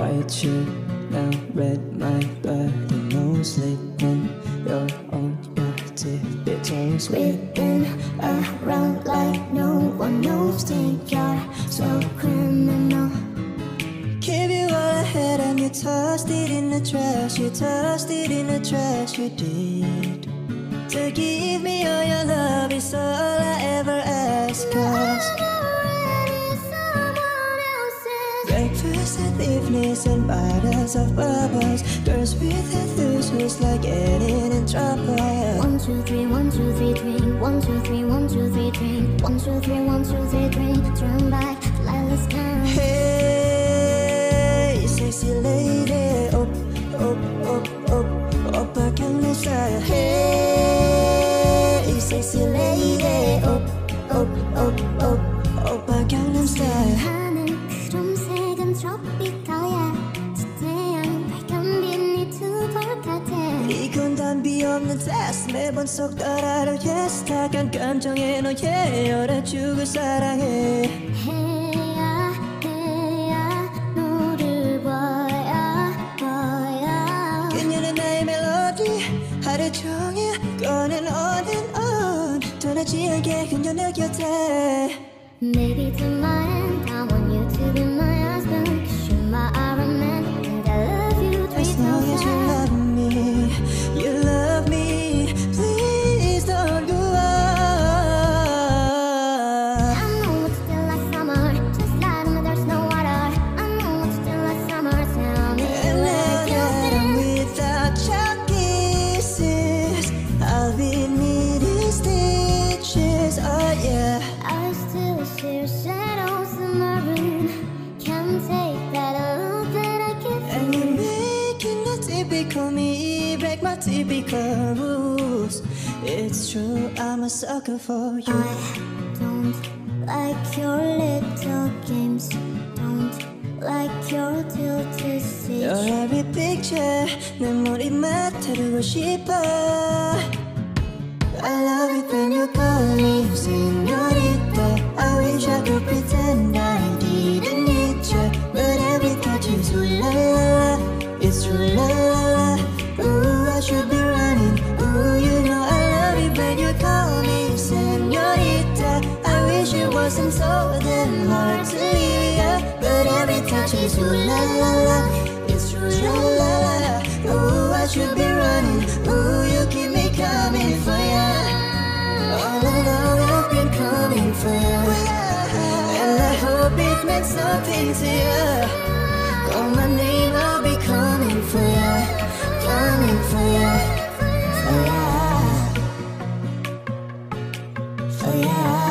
now read my body, no sleep when you're on your tippy toes. We've been around like no one knows. Think you're so criminal. Give you all I had and you tossed it in the trash. You tossed it in the trash, you did. To give me all your love is all I ever ask. Cause breakfast and evenings and bottles of bubbles. Girls with enthusiasm like getting in trouble. 단비 없는 테스트 매번 속 따라로 yes. 타간 감정에 너의 열에 죽을 사랑해. 해야 해야 너를 봐야 봐야. 그녀는 나의 멜로디 하루 종일 꺼낸 on and on 떠나지 않게 그녀 내 곁에. Maybe tonight typical me break my typical rules It's true, I'm a sucker for you I don't like your little games Don't like your tilted stitch Your every picture 내 머리맡 다루고 싶어 I love it when you call me señorita I wish I could pretend I didn't need you But every touch is ooh la la la It's true Wasn't so damn hard to leave ya. But every touch is ooh la la la. It's true la la la. Ooh I should be running. Ooh you keep me coming for ya. All along I've been coming for you And I hope it meant something to you oh, Call my name, I'll be coming for you Coming for you For ya oh, For ya oh,